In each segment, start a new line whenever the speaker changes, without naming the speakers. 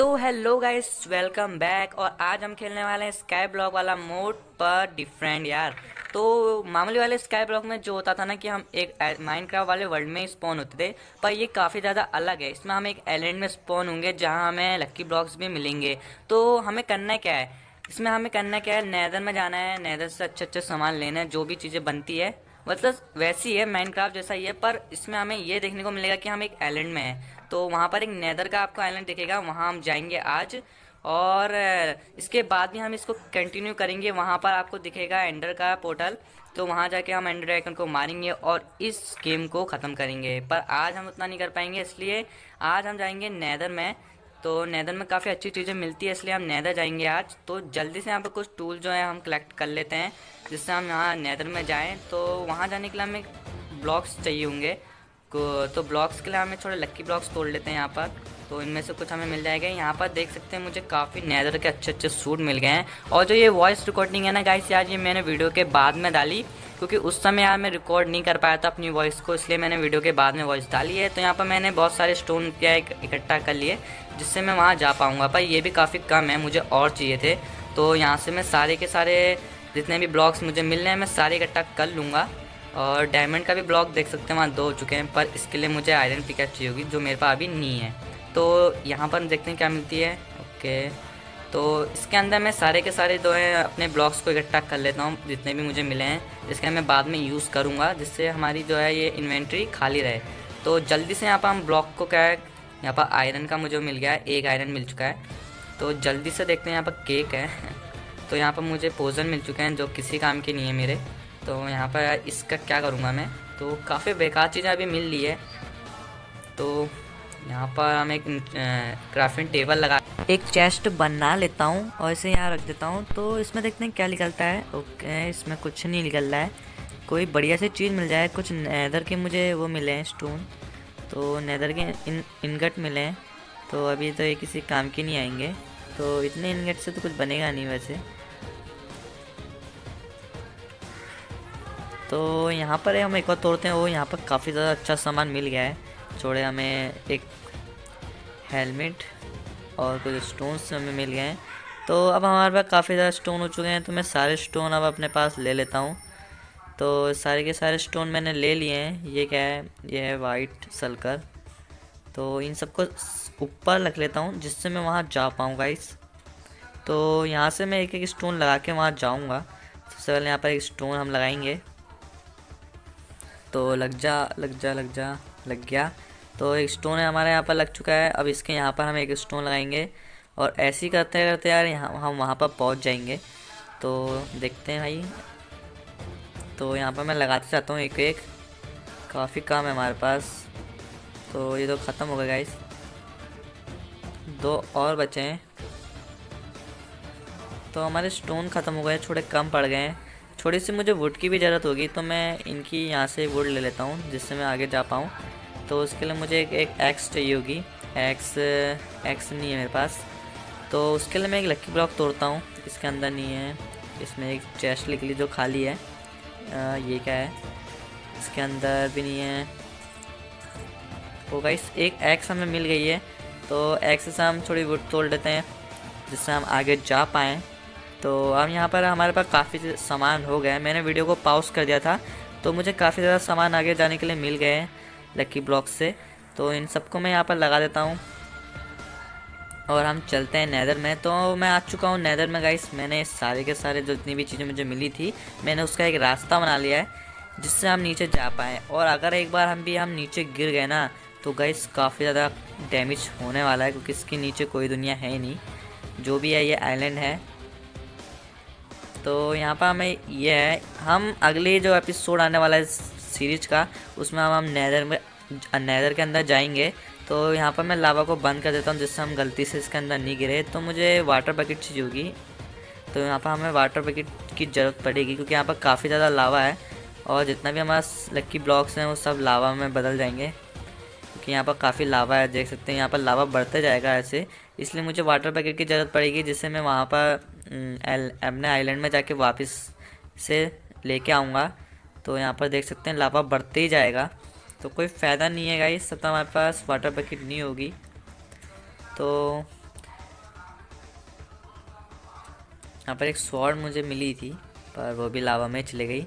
तो hello guys welcome back और आज हम खेलने वाले हैं स्काई ब्लॉक वाला मोड पर डिफरेंट यार। तो मामूली वाले स्काई ब्लॉक में जो होता था ना कि हम एक माइनक्राफ्ट वाले वर्ल्ड में स्पॉन होते थे, पर ये काफ़ी ज़्यादा अलग है। इसमें हम एक आइलैंड में स्पॉन होंगे जहाँ हमें लक्की ब्लॉक्स भी मिलेंगे। तो हमें करना क्या है? इसमें हमें करना क्या है? नैदर में जाना है नैदर से अच्छे अच्छे सामान लेना है, जो भी चीज़ें बनती है। मतलब वैसी है माइनक्राफ्ट जैसा ही है, पर इसमें हमें ये देखने को मिलेगा कि हम एक आइलैंड में हैं। तो वहाँ पर एक नेदर का आपको आइलैंड दिखेगा, वहाँ हम जाएँगे आज। और इसके बाद भी हम इसको कंटिन्यू करेंगे, वहाँ पर आपको दिखेगा एंडर का पोर्टल तो वहाँ जाके हम एंडर आइकन को मारेंगे और इस गेम को ख़त्म करेंगे। पर आज हम उतना नहीं कर पाएँगे, इसलिए आज हम जाएँगे नैदर में। तो नैदर में काफ़ी अच्छी चीज़ें मिलती है, इसलिए हम नैदर जाएँगे आज। तो जल्दी से यहाँ पर कुछ टूल जो है, हम कलेक्ट कर लेते हैं। जिससे हम यहाँ नैदर में जाएँ तो वहाँ जाने के लिए हमें ब्लॉक्स चाहिए होंगे। तो ब्लॉक्स के लिए हमें थोड़े लक्की ब्लॉक्स तोड़ लेते हैं यहाँ पर। तो इनमें से कुछ हमें मिल जाएगा। यहाँ पर देख सकते हैं मुझे काफ़ी नैदर के अच्छे अच्छे सूट मिल गए हैं। और जो ये वॉइस रिकॉर्डिंग है ना गाइस यार ये मैंने वीडियो के बाद में डाली, क्योंकि उस समय यार मैं रिकॉर्ड नहीं कर पाया था अपनी वॉइस को, इसलिए मैंने वीडियो के बाद में वॉइस डाली है। तो यहाँ पर मैंने बहुत सारे स्टोन क्या इकट्ठा कर लिए, जिससे मैं वहाँ जा पाऊँगा। पर ये भी काफ़ी कम है, मुझे और चाहिए थे। तो यहाँ से मैं सारे के सारे जितने भी ब्लॉक्स मुझे मिल रहे हैं, मैं सारे इकट्ठा कर लूँगा। और डायमंड का भी ब्लॉक देख सकते हैं, वहाँ दो हो चुके हैं, पर इसके लिए मुझे आयरन पिकअप चाहिए होगी, जो मेरे पास अभी नहीं है। तो यहाँ पर देखते हैं क्या मिलती है। ओके। तो इसके अंदर मैं सारे के सारे जो है, अपने ब्लॉक्स को इकट्ठा कर लेता हूँ, जितने भी मुझे मिले हैं, जिसके मैं बाद में यूज़ करूँगा, जिससे हमारी जो है ये इन्वेंट्री खाली रहे। तो जल्दी से यहाँ पर हम ब्लॉक को क्या है, यहाँ पर आयरन का मुझे मिल गया है, एक आयरन मिल चुका है। तो जल्दी से देखते हैं यहाँ पर केक है। तो यहाँ पर मुझे पोजन मिल चुके हैं जो किसी काम के नहीं है मेरे। तो यहाँ पर इसका क्या करूँगा मैं? तो काफ़ी बेकार चीज़ें अभी मिल रही है। तो यहाँ पर हम एक क्राफ्टिंग टेबल लगा एक चेस्ट बना लेता हूँ और इसे यहाँ रख देता हूँ। तो इसमें देखते हैं क्या निकलता है। ओके, इसमें कुछ नहीं निकल रहा है। कोई बढ़िया सी चीज़ मिल जाए। कुछ नैदर के मुझे वो मिले हैं स्टोन तो नैदर के इन इनगट मिले हैं। तो अभी तो ये किसी काम के नहीं आएँगे। तो इतने इनगट से तो कुछ बनेगा नहीं वैसे। तो यहाँ पर हम एक बार तोड़ते हैं। वो यहाँ पर काफ़ी ज़्यादा अच्छा सामान मिल गया है। छोड़े हमें एक हेलमेट और कुछ स्टोन्स हमें मिल गए हैं। तो अब हमारे पास काफ़ी ज़्यादा स्टोन हो चुके हैं तो मैं सारे स्टोन अब अपने पास ले लेता हूँ। तो सारे के सारे स्टोन मैंने ले लिए हैं। ये क्या है? ये है वाइट सलकर तो इन सबको ऊपर रख लेता हूँ, जिससे मैं वहाँ जा पाऊँ गाइस तो यहाँ से मैं एक एक स्टोन लगा के वहाँ जाऊँगा। सबसे पहले यहाँ पर एक स्टोन हम लगाएँगे। तो लग जा लग जा लग जा, लग गया। तो एक स्टोन है हमारे यहाँ पर लग चुका है। अब इसके यहाँ पर हम एक स्टोन लगाएँगे और ऐसे ही करते करते यार यहाँ, हम वहाँ पर पहुँच जाएँगे। तो देखते हैं भाई। तो यहाँ पर मैं लगाते जाता हूँ एक एक काफ़ी काम है हमारे पास। तो ये तो ख़त्म हो गया गाइस दो और बचे हैं। तो हमारे स्टोन ख़त्म हो गए थोड़े कम पड़ गए हैं। थोड़ी सी मुझे वुड की भी ज़रूरत होगी तो मैं इनकी यहाँ से वुड ले लेता हूँ जिससे मैं आगे जा पाऊँ। तो उसके लिए मुझे एक, एक एक्स चाहिए होगी। एक्स एक्स नहीं है मेरे पास। तो उसके लिए मैं एक लक्की ब्लॉक तोड़ता हूँ। इसके अंदर नहीं है। इसमें एक चेस्ट लिख ली जो खाली है। आ, ये क्या है? इसके अंदर भी नहीं है। तो गाइस एक एक्स हमें मिल गई है। तो एक्स से हम थोड़ी वुड तोड़ लेते हैं जिससे हम आगे जा पाएँ। तो अब यहाँ पर हमारे पास काफ़ी सामान हो गए मैंने वीडियो को पाउस कर दिया था तो मुझे काफ़ी ज़्यादा सामान आगे जाने के लिए मिल गए हैं लक्की ब्लॉक से। तो इन सबको मैं यहाँ पर लगा देता हूँ। और हम चलते हैं नैदर में। तो मैं आ चुका हूँ नैदर में गाइस मैंने सारे के सारे जो जितनी भी चीज़ें मुझे मिली थी, मैंने उसका एक रास्ता बना लिया है, जिससे हम नीचे जा पाएँ। और अगर एक बार हम भी हम नीचे गिर गए ना तो गाइस काफ़ी ज़्यादा डैमेज होने वाला है, क्योंकि इसके नीचे कोई दुनिया है ही नहीं। जो भी है, ये आइलैंड है। तो यहाँ पर हमें ये है, हम अगले जो एपिसोड आने वाला है सीरीज़ का, उसमें हम हम नैदर में नैदर के अंदर जाएँगे। तो यहाँ पर मैं लावा को बंद कर देता हूँ जिससे हम गलती से इसके अंदर नहीं गिरे। तो मुझे वाटर बकेट चाहिए होगी। तो यहाँ पर हमें वाटर बकेट की ज़रूरत पड़ेगी क्योंकि यहाँ पर काफ़ी ज़्यादा लावा है और जितना भी हमारा लक्की ब्लॉक्स हैं, वो सब लावा में बदल जाएँगे। क्योंकि यहाँ पर काफ़ी लावा है देख सकते हैं, यहाँ पर लावा बढ़ते जाएगा ऐसे। इसलिए मुझे वाटर बकेट की ज़रूरत पड़ेगी, जिससे मैं वहाँ पर हम्म, एमने आइलैंड में जाके वापस से लेके आऊँगा। तो यहाँ पर देख सकते हैं, लावा बढ़ते ही जाएगा। तो कोई फ़ायदा नहीं है इस सब तो हमारे पास वाटर बकेट नहीं होगी। तो यहाँ पर एक स्वॉर्ड मुझे मिली थी, पर वो भी लावा में चली गई।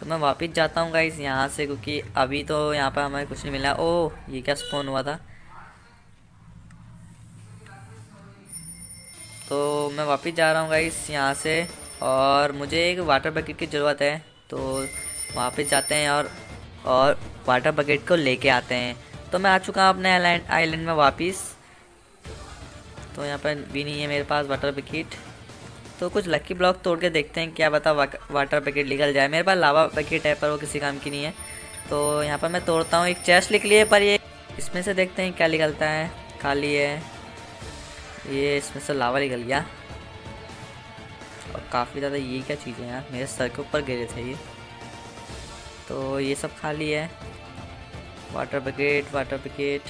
तो मैं वापस जाता हूँ गाइस यहाँ से, क्योंकि अभी तो यहाँ पर हमें कुछ नहीं मिला। ओ ये क्या स्पोन हुआ था? तो मैं वापस जा रहा हूँ गाइस यहाँ से और मुझे एक वाटर बकेट की ज़रूरत है। तो वापस जाते हैं और और वाटर बकेट को लेके आते हैं। तो मैं आ चुका हूँ अपने आइलैंड आइलैंड में वापस। तो यहाँ पर भी नहीं है मेरे पास वाटर बकेट तो कुछ लक्की ब्लॉक तोड़ के देखते हैं क्या बता वा, वाटर पैकेट निकल जाए। मेरे पास लावा पैकेट है पर वो किसी काम की नहीं है। तो यहाँ पर मैं तोड़ता हूँ एक चेस्ट लिख लिए पर ये। इसमें से देखते हैं क्या निकलता है। खाली है। ये इसमें से लावा निकल गया। और काफ़ी ज़्यादा ये क्या चीज़ें यार, मेरे सर के ऊपर गिरे थे ये। तो ये सब खाली है। वाटर पैकेट वाटर पैकेट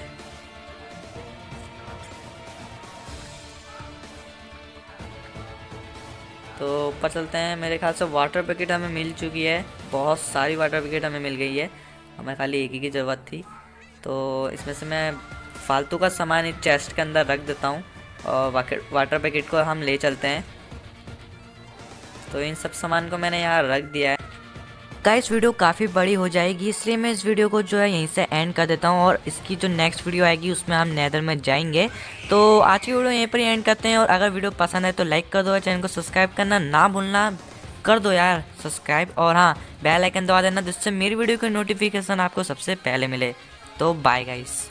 तो ऊपर चलते हैं। मेरे ख्याल से वाटर पैकेट हमें मिल चुकी है। बहुत सारी वाटर पैकेट हमें मिल गई है। हमें खाली एक ही की ज़रूरत थी। तो इसमें से मैं फालतू का सामान इस चेस्ट के अंदर रख देता हूँ। और वाटर पैकेट को हम ले चलते हैं। तो इन सब सामान को मैंने यहाँ रख दिया है। गाइस वीडियो काफ़ी बड़ी हो जाएगी, इसलिए मैं इस वीडियो को जो है यहीं से एंड कर देता हूँ और इसकी जो नेक्स्ट वीडियो आएगी, उसमें हम नैदर में जाएँगे। तो आज की वीडियो यहीं पर ही एंड करते हैं और अगर वीडियो पसंद है तो लाइक कर दो चैनल को सब्सक्राइब करना ना भूलना। कर दो यार सब्सक्राइब और हाँ बेल आइकन दबा देना, जिससे मेरी वीडियो की नोटिफिकेशन आपको सबसे पहले मिले। तो बाय गाइस